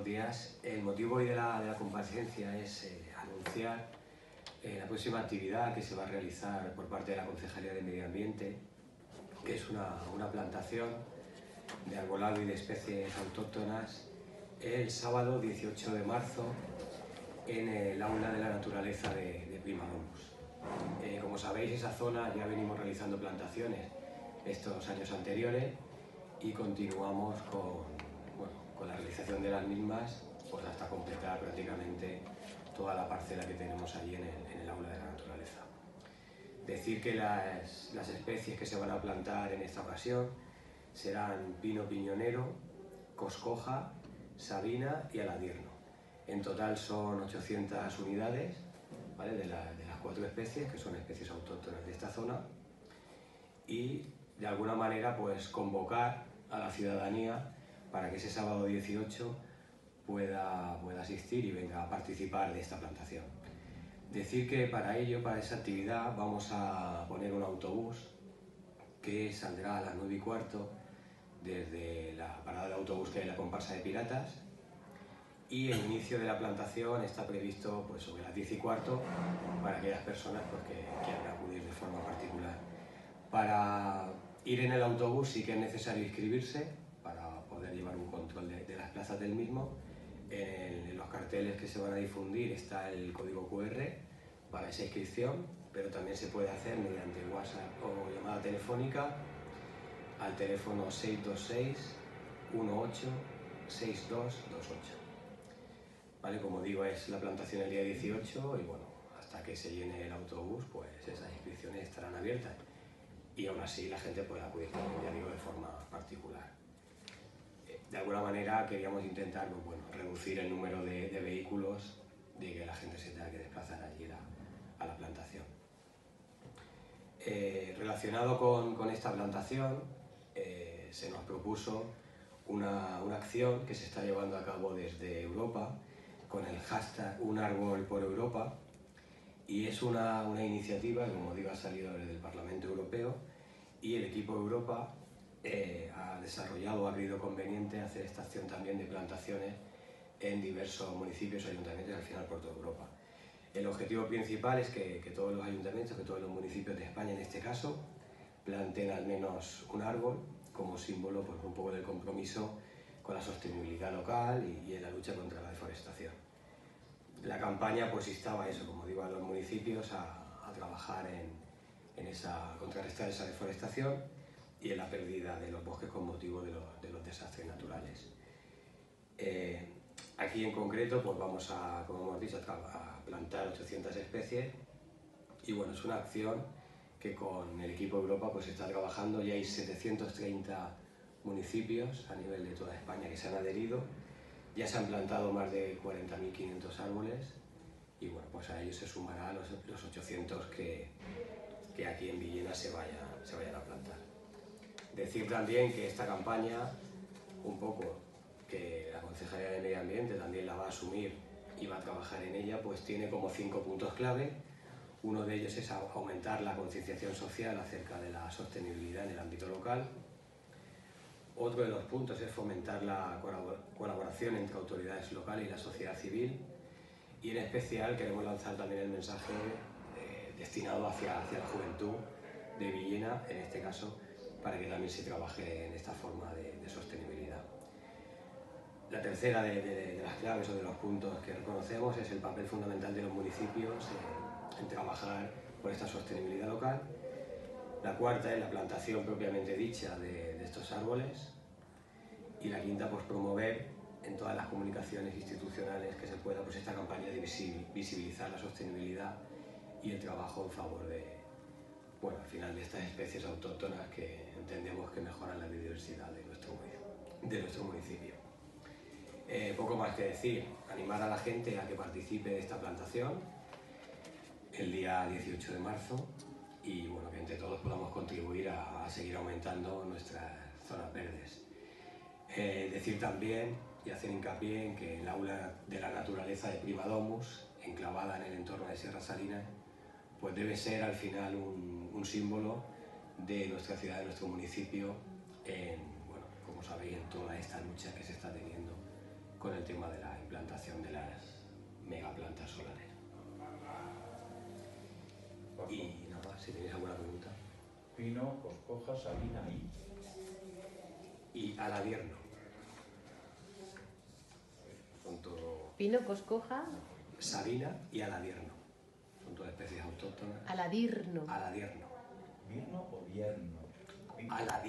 buenos días. El motivo hoy de la, de la comparecencia es eh, anunciar eh, la próxima actividad que se va a realizar por parte de la Concejalía de Medio Ambiente, que es una, una plantación de arbolado y de especies autóctonas el sábado 18 de marzo en el Aula de la Naturaleza de, de. Eh, como sabéis, esa zona ya venimos realizando plantaciones estos años anteriores y continuamos con, de las mismas pues hasta completar prácticamente toda la parcela que tenemos allí en el, en el aula de la naturaleza. Decir que las, las, especies que se van a plantar en esta ocasión serán pino piñonero, coscoja, sabina y aladierno. En total son 800 unidades ¿vale? de, la, de las cuatro especies, que son especies autóctonas de esta zona, y de alguna manera pues convocar a la ciudadanía para que ese sábado 18 pueda, pueda asistir y venga a participar de esta plantación. Decir que para ello, para esa actividad, vamos a poner un autobús que saldrá a las 9 y cuarto desde la parada de autobús que hay la comparsa de piratas y el inicio de la plantación está previsto pues, sobre las 10 y cuarto para aquellas personas pues, que quieran acudir de forma particular. Para ir en el autobús sí que es necesario inscribirse poder llevar un control de, de las plazas del mismo. En, en, los carteles que se van a difundir está el código QR para esa inscripción, pero también se puede hacer mediante WhatsApp o llamada telefónica al teléfono 626 18 6228. ¿Vale? Como digo, es la plantación el día 18 y bueno, hasta que se llene el autobús, pues esas inscripciones estarán abiertas y aún así la gente puede acudir ya digo, de forma particular. De alguna manera queríamos intentar pues, bueno, reducir el número de, de, vehículos de que la gente se tenga que desplazar allí la, a la plantación. Eh, relacionado con, con, esta plantación, eh, se nos propuso una, una acción que se está llevando a cabo desde Europa, con el hashtag Un árbol por Europa y es una, una iniciativa como digo, ha salido desde el Parlamento Europeo y el equipo Europa eh, ha desarrollado, ha creído conveniente hacer esta acción también de plantaciones en diversos municipios y ayuntamientos al final por toda Europa. El objetivo principal es que, que, todos los ayuntamientos, que todos los municipios de España en este caso, planten al menos un árbol como símbolo pues, un poco del compromiso con la sostenibilidad local y, y en la lucha contra la deforestación. La campaña pues instaba eso, como digo, a los municipios a, a trabajar en, en esa, contrarrestar esa deforestación y en la pérdida de los bosques con motivo de, lo, de los desastres naturales. Eh, aquí en concreto pues vamos a, como hemos dicho, a plantar 800 especies y bueno, es una acción que con el equipo Europa pues está trabajando, ya hay 730 municipios a nivel de toda España que se han adherido, ya se han plantado más de 40.500 árboles y bueno, pues a ellos se sumará los, los 800 que, que aquí en Villena se, vaya, se vayan a plantar. Decir también que esta campaña, un poco, que la Concejalía de Medio Ambiente también la va a asumir y va a trabajar en ella, pues tiene como cinco puntos clave. Uno de ellos es aumentar la concienciación social acerca de la sostenibilidad en el ámbito local. Otro de los puntos es fomentar la colaboración entre autoridades locales y la sociedad civil. Y en especial queremos lanzar también el mensaje destinado hacia, hacia la juventud de Villena, en este caso, para que también se trabaje en esta forma de, sostenibilidad. La tercera de, las claves o de los puntos que reconocemos es el papel fundamental de los municipios en, trabajar por esta sostenibilidad local. La cuarta es la plantación propiamente dicha de, de estos árboles. Y la quinta, pues promover en todas las comunicaciones institucionales que se pueda pues, esta campaña de visibilizar la sostenibilidad y el trabajo en favor de, bueno, al final de estas especies autóctonas que entendemos que mejoran la biodiversidad de nuestro, de nuestro municipio. Eh, poco más que decir, animar a la gente a que participe de esta plantación el día 18 de marzo y bueno, que entre todos podamos contribuir a, seguir aumentando nuestras zonas verdes. Eh, decir también y hacer hincapié en que el aula de la naturaleza de Primadomus, enclavada en el entorno de Sierra Salinas, pues debe ser al final un, un, símbolo de nuestra ciudad, de nuestro municipio, en, bueno, como sabéis, en toda esta lucha que se está teniendo con el tema de la implantación de las megaplantas solares. Y nada más, si tenéis alguna pregunta. Pino, Coscoja, Sabina y... Y aladierno. Pino, coscoja, Sabina y aladierno. Especies autóctonas. aladirno. Aladierno. ¿Vierno o vierno? Aladierno.